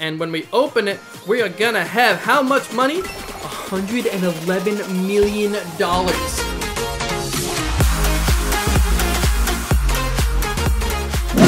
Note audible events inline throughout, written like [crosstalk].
And when we open it, we are gonna have how much money? $111 million. What's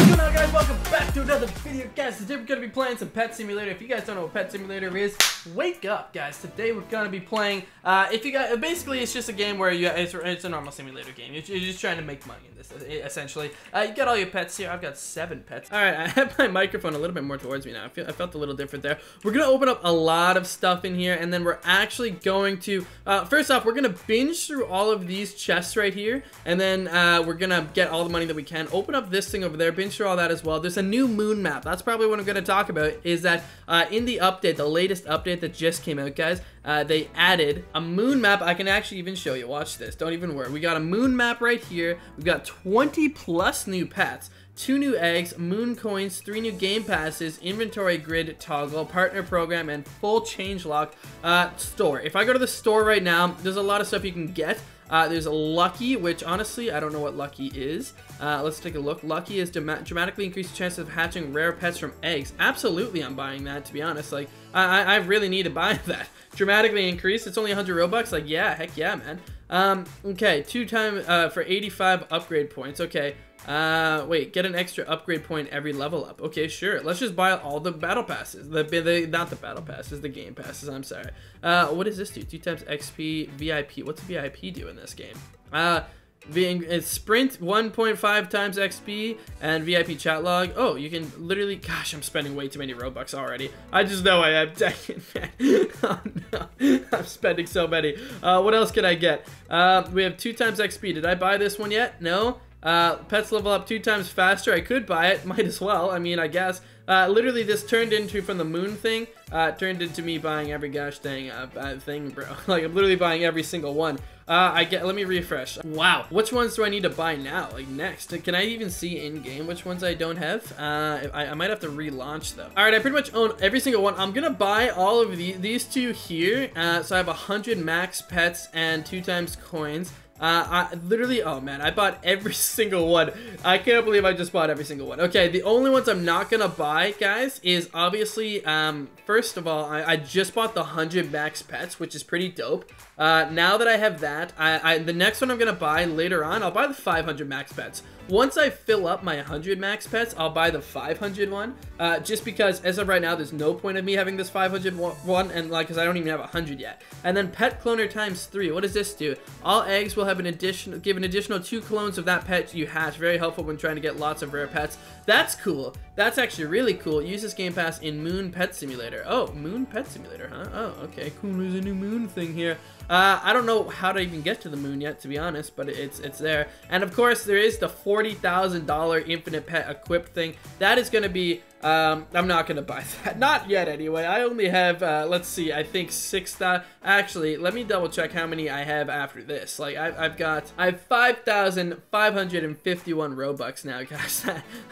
going on guys? Welcome back to another video guys. Today we're gonna be playing some Pet Simulator. If you guys don't know what Pet Simulator is, wake up guys. Today we're gonna be playing, uh, if you guys, basically it's just a game where you, it's, it's a normal simulator game. You're, you're just trying to make money in this, essentially. Uh, you got all your pets here. I've got seven pets. All right, [laughs] I have my microphone a little bit more towards me now. I, feel, I felt a little different there. We're gonna open up a lot of stuff in here and then we're actually going to, uh, first off, we're gonna binge through all of these chests right here and then uh, we're gonna get all the money that we can. Open up this thing over there, binge through all that as well. There's a new moon map. That's probably what I'm going to talk about is that uh, in the update, the latest update that just came out, guys, uh, they added a moon map. I can actually even show you. Watch this. Don't even worry. We got a moon map right here. We've got 20 plus new pets two new eggs, moon coins, three new game passes, inventory grid toggle, partner program, and full change lock uh, store. If I go to the store right now, there's a lot of stuff you can get. Uh, there's Lucky, which honestly, I don't know what Lucky is. Uh, let's take a look. Lucky is dramatically increased the chances of hatching rare pets from eggs. Absolutely, I'm buying that, to be honest. Like, I, I really need to [laughs] buy that. Dramatically increased. It's only 100 Robux. Like, yeah, heck yeah, man. Um, okay, two time uh, for 85 upgrade points. Okay, uh, wait, get an extra upgrade point every level up. Okay, sure. Let's just buy all the battle passes. The, the not the battle passes, the game passes. I'm sorry. Uh, what does this do? Two times XP, VIP. What's VIP do in this game? Uh, being it's sprint 1.5 times XP and VIP chat log. Oh, you can literally. Gosh, I'm spending way too many Robux already. I just know I am. [laughs] oh no, I'm spending so many. Uh, what else can I get? Uh, we have two times XP. Did I buy this one yet? No. Uh, pets level up two times faster. I could buy it. [laughs] Might as well. I mean, I guess. Uh, literally, this turned into, from the moon thing, uh, turned into me buying every gosh dang uh, thing, bro. [laughs] like, I'm literally buying every single one. Uh, I get, let me refresh. Wow, which ones do I need to buy now? Like, next? Can I even see in-game which ones I don't have? Uh, I, I might have to relaunch, though. All right, I pretty much own every single one. I'm gonna buy all of the, these two here. Uh, so I have 100 max pets and two times coins. Uh, I literally, oh man, I bought every [laughs] single one. I can't believe I just bought every single one. Okay, the only ones I'm not gonna buy, guys, is obviously, um, first of all, I, I just bought the 100 max pets, which is pretty dope. Uh, now that I have that, I, I, the next one I'm gonna buy later on, I'll buy the 500 max pets. Once I fill up my 100 max pets, I'll buy the 500 one. Uh, just because as of right now, there's no point of me having this 500 one, and like, cause I don't even have 100 yet. And then pet cloner times three. What does this do? All eggs will have an additional, give an additional two clones of that pet you hatch. Very helpful when trying to get lots of rare pets. That's cool. That's actually really cool. Use this game pass in Moon Pet Simulator. Oh, Moon Pet Simulator, huh? Oh, okay, cool. There's a new moon thing here. Uh, I don't know how to even get to the moon yet, to be honest, but it's it's there. And of course, there is the $40,000 infinite pet equipped thing. That is going to be um, I'm not gonna buy [laughs] that. Not yet, anyway. I only have, uh, let's see, I think six. That actually, let me double check how many I have after this. Like, I, have got, I have 5,551 Robux now, [laughs] guys.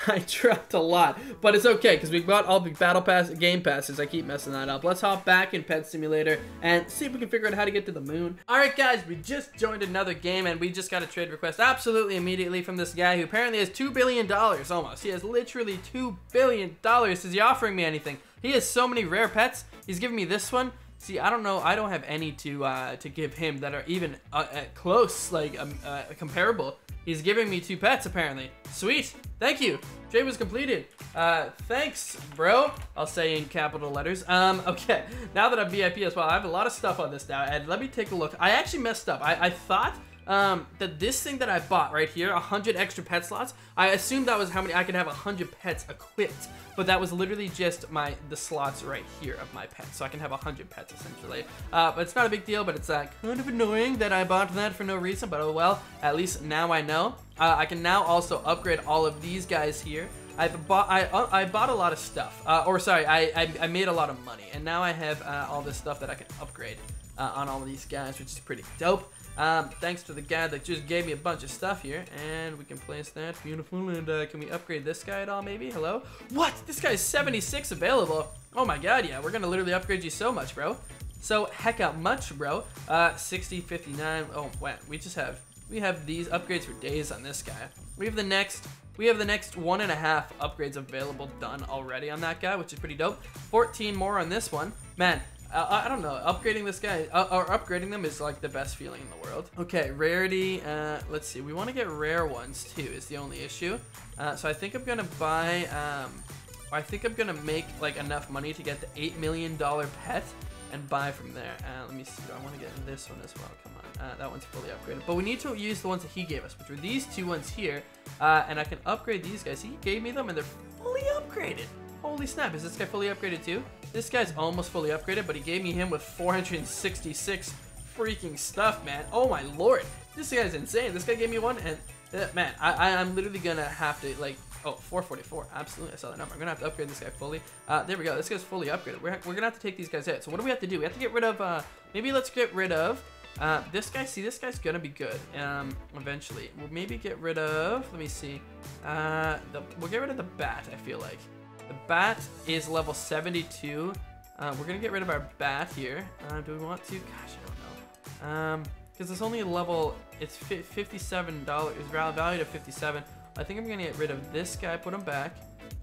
I dropped a lot, but it's okay because we got all the battle pass game passes. I keep messing that up. Let's hop back in Pet Simulator and see if we can figure out how to get to the moon. All right, guys, we just joined another game and we just got a trade request absolutely immediately from this guy who apparently has two billion dollars almost. He has literally two billion dollars. Is he offering me anything? He has so many rare pets. He's giving me this one. See, I don't know. I don't have any to uh, to give him that are even uh, uh, close, like um, uh, comparable. He's giving me two pets, apparently. Sweet. Thank you. Trade was completed. Uh, thanks, bro. I'll say in capital letters. Um, [laughs] okay. Now that I'm VIP as well, I have a lot of stuff on this now. And let me take a look. I actually messed up. I, I thought um, that this thing that I bought right here, 100 extra pet slots, I assumed that was how many I could have 100 pets equipped, but that was literally just my the slots right here of my pets, so I can have 100 pets essentially. Uh, but it's not a big deal, but it's uh, kind of annoying that I bought that for no reason, but oh well, at least now I know. Uh, I can now also upgrade all of these guys here. I bought I uh, I bought a lot of stuff, uh, or sorry, I, I, I made a lot of money, and now I have uh, all this stuff that I can upgrade uh, on all of these guys, which is pretty dope. Um, thanks to the guy that just gave me a bunch of stuff here. And we can place that. Beautiful. And uh, can we upgrade this guy at all, maybe? Hello? What? This guy is 76 available. Oh my god, yeah. We're going to literally upgrade you so much, bro. So heck out much, bro. Uh, 60, 59. Oh, wow. We just have... We have these upgrades for days on this guy. We have the next we have the next one and a half upgrades available done already on that guy, which is pretty dope. 14 more on this one. Man, uh, I don't know. Upgrading this guy, uh, or upgrading them is like the best feeling in the world. Okay, rarity. Uh, let's see. We want to get rare ones too. Is the only issue. Uh, so I think I'm gonna buy. Um, I think I'm gonna make like enough money to get the eight million dollar pet and buy from there. Uh, let me see. I want to get this one as well. Come on. Uh, that one's fully upgraded. But we need to use the ones that he gave us, which were these two ones here. Uh, and I can upgrade these guys. He gave me them, and they're fully upgraded. Holy snap, is this guy fully upgraded too? This guy's almost fully upgraded, but he gave me him with 466 freaking stuff, man. Oh my lord. This guy's insane. This guy gave me one, and uh, man, I, I, am literally gonna have to, like, oh, 444. Absolutely, I saw that number. I'm gonna have to upgrade this guy fully. Uh, there we go. This guy's fully upgraded. We're, we're gonna have to take these guys out. So what do we have to do? We have to get rid of, uh, maybe let's get rid of uh, this guy, see, this guy's gonna be good, um, eventually. We'll maybe get rid of, let me see, uh, the, we'll get rid of the bat, I feel like. The bat is level 72. Uh, we're gonna get rid of our bat here. Uh, do we want to? Gosh, I don't know. Um, because it's only level, it's $57, it's valued at 57. I think I'm gonna get rid of this guy, put him back,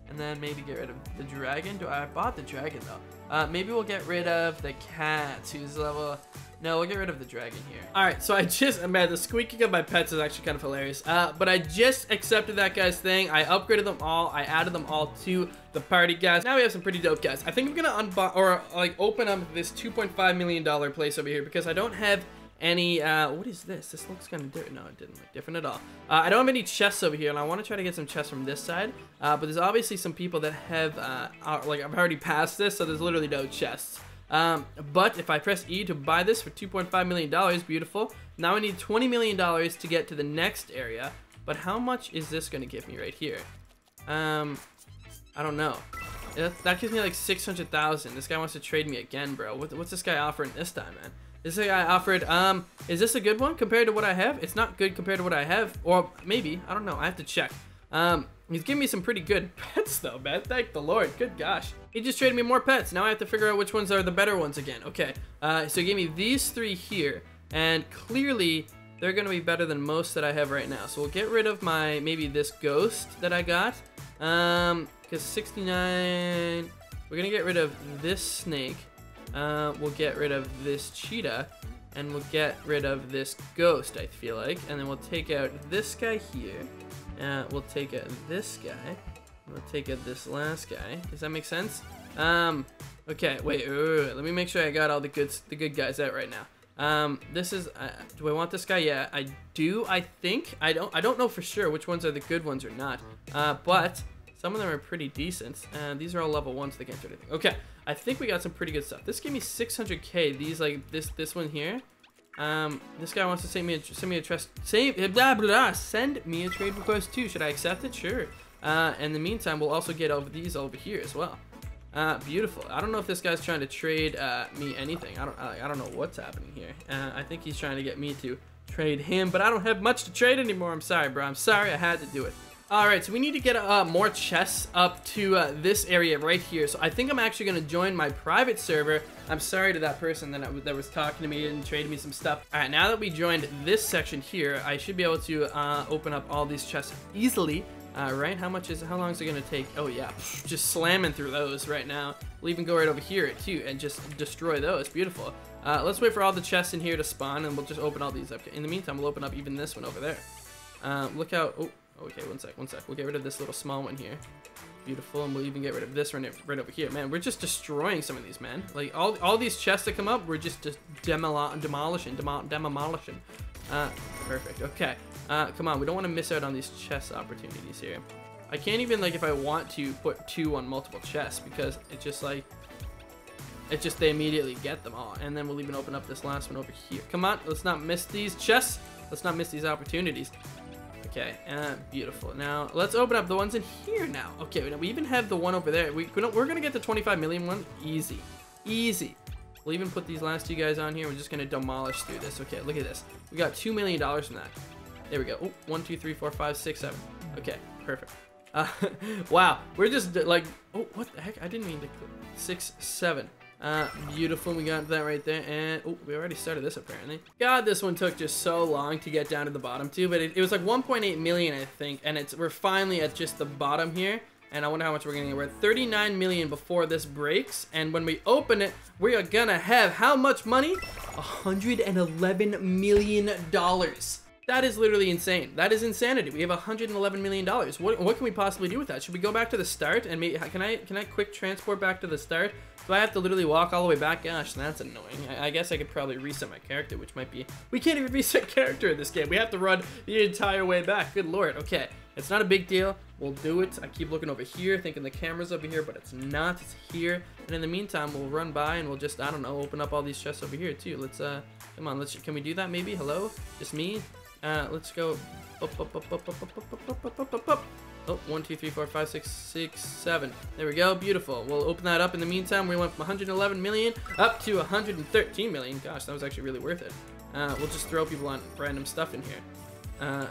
and then maybe get rid of the dragon. Do I, I bought the dragon though? Uh, maybe we'll get rid of the cat, who's level no, we'll get rid of the dragon here. All right, so I just, man, the squeaking of my pets is actually kind of hilarious. Uh, but I just accepted that guy's thing. I upgraded them all. I added them all to the party, guys. Now we have some pretty dope guys. I think I'm gonna unbox or like open up this 2.5 million dollar place over here because I don't have any, uh, what is this? This looks kind of different. No, it didn't look different at all. Uh, I don't have any chests over here, and I want to try to get some chests from this side. Uh, but there's obviously some people that have, uh, like, I've already passed this, so there's literally no chests. Um, but if I press E to buy this for $2.5 million, beautiful. Now I need $20 million to get to the next area. But how much is this going to give me right here? Um, I don't know. That, gives me like 600,000. This guy wants to trade me again, bro. What's this guy offering this time, man? This guy offered, um, is this a good one compared to what I have? It's not good compared to what I have. Or maybe, I don't know. I have to check. Um, he's giving me some pretty good [laughs] pets though, man. Thank the Lord. Good gosh. He just traded me more pets. Now I have to figure out which ones are the better ones again. Okay, uh, so he gave me these three here. And clearly, they're going to be better than most that I have right now. So we'll get rid of my, maybe this ghost that I got. Um, because 69, we're going to get rid of this snake. Uh, we'll get rid of this cheetah. And we'll get rid of this ghost, I feel like. And then we'll take out this guy here. Uh, we'll take this guy. We'll take this last guy. Does that make sense? Um, okay, wait, wait, let me make sure I got all the good, the good guys out right now. Um, this is, uh, do I want this guy? Yeah, I do, I think. I don't, I don't know for sure which ones are the good ones or not. Uh, but some of them are pretty decent. And these are all level ones, so they can't do anything. Okay, I think we got some pretty good stuff. This gave me 600k. These, like, this, this one here. Um, this guy wants to send me a, send me a trust, save, blah, blah, blah, send me a trade request too. Should I accept it? Sure. Uh, in the meantime, we'll also get over these over here as well. Uh, beautiful. I don't know if this guy's trying to trade uh, me anything. I don't. I, I don't know what's happening here. Uh, I think he's trying to get me to trade him, but I don't have much to trade anymore. I'm sorry, bro. I'm sorry. I had to do it. Alright, so we need to get uh, more chests up to uh, this area right here. So I think I'm actually going to join my private server. I'm sorry to that person that, that was talking to me and trading me some stuff. Alright, now that we joined this section here, I should be able to uh, open up all these chests easily. Right, how much is, how long is it going to take? Oh yeah, [laughs] just slamming through those right now. We'll even go right over here too and just destroy those. Beautiful. Uh, let's wait for all the chests in here to spawn and we'll just open all these up. In the meantime, we'll open up even this one over there. Uh, look out, oh, Okay, one sec, one sec. We'll get rid of this little small one here. Beautiful, and we'll even get rid of this right, right over here. Man, we're just destroying some of these, man. Like, all, all these chests that come up, we're just, just demol demolishing, demo demolishing. Uh, perfect, okay. Uh, come on, we don't want to miss out on these chest opportunities here. I can't even, like, if I want to, put two on multiple chests, because it's just, like, it's just they immediately get them all. And then we'll even open up this last one over here. Come on, let's not miss these chests. Let's not miss these opportunities. Okay, uh, beautiful. Now, let's open up the ones in here now. Okay, we even have the one over there. We, we're to get the 25 million one easy. Easy. We'll even put these last two guys on here. We're just to demolish through this. Okay, look at this. We got $2 million from that. There we go. Oh, one, two, three, four, five, six, seven. Okay, perfect. Uh, [laughs] wow, we're just like, oh, what the heck? I didn't mean to, six, seven. Uh, beautiful, we got that right there, and, oh, we already started this apparently. God, this one took just so long to get down to the bottom too, but it, it was like 1.8 million, I think, and it's we're finally at just the bottom here, and I wonder how much we're gonna get. We're at 39 million before this breaks, and when we open it, we are gonna have how much money? 111 million dollars. That is literally insane. That is insanity. We have 111 million dollars. What, what can we possibly do with that? Should we go back to the start and maybe can I can I quick transport back to the start? Do I have to literally walk all the way back? Gosh, that's annoying. I, I guess I could probably reset my character, which might be... We can't even [laughs] reset character in this game. We have to run the entire way back. Good lord. Okay, it's not a big deal. We'll do it. I keep looking over here, thinking the camera's over here, but it's not. It's here. And in the meantime, we'll run by and we'll just, I don't know, open up all these chests over here too. Let's, uh, come on, let's, can we do that maybe? Hello? Just me? Uh, let's go up. Oh, one, two, three, four, five, six, six, seven. There we go. Beautiful. We'll open that up. In the meantime, we went from 111 million up to 113 million. Gosh, that was actually really worth it. Uh, we'll just throw people on random stuff in here. Uh,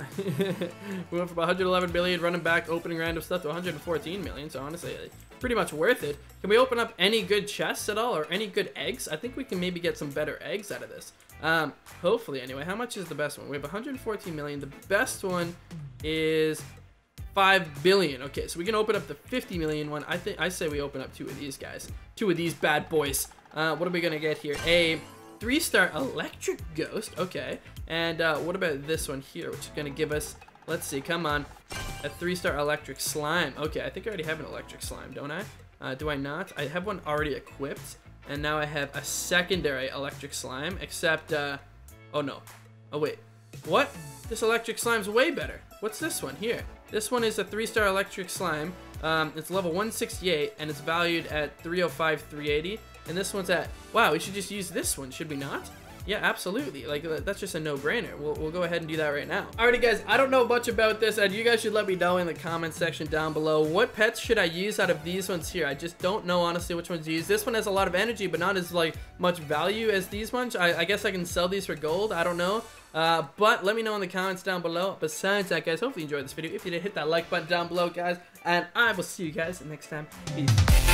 we went from 111 million running back, opening random stuff to 114 million. So honestly, pretty much worth it. Can we open up any good chests at all or any good eggs? I think we can maybe get some better eggs out of this. Um, hopefully anyway. How much is the best one? We have 114 million. The best one is 5 billion. Okay, so we can open up the 50 million one. I think I say we open up two of these guys. Two of these bad boys. Uh, what are we gonna get here? A three-star electric ghost. Okay, and uh, what about this one here, which is gonna give us? Let's see. Come on, a three-star electric slime. Okay, I think I already have an electric slime, don't I? Uh, do I not? I have one already equipped, and now I have a secondary electric slime. Except, uh, oh no. Oh wait, what? This electric slime's way better. What's this one here? This one is a three-star electric slime. Um, it's level 168 and it's valued at 305, 380. And this one's at, wow, we should just use this one, should we not? Yeah, absolutely. Like, that's just a no-brainer. We'll, we'll go ahead and do that right now. Alrighty, guys, I don't know much about this, and you guys should let me know in the comment section down below. What pets should I use out of these ones here? I just don't know, honestly, which ones to use. This one has a lot of energy, but not as, like, much value as these ones. I, I guess I can sell these for gold. I don't know. Uh, but let me know in the comments down below. Besides that, guys, hopefully you enjoyed this video. If you did, hit that like button down below, guys. And I will see you guys next time. Peace.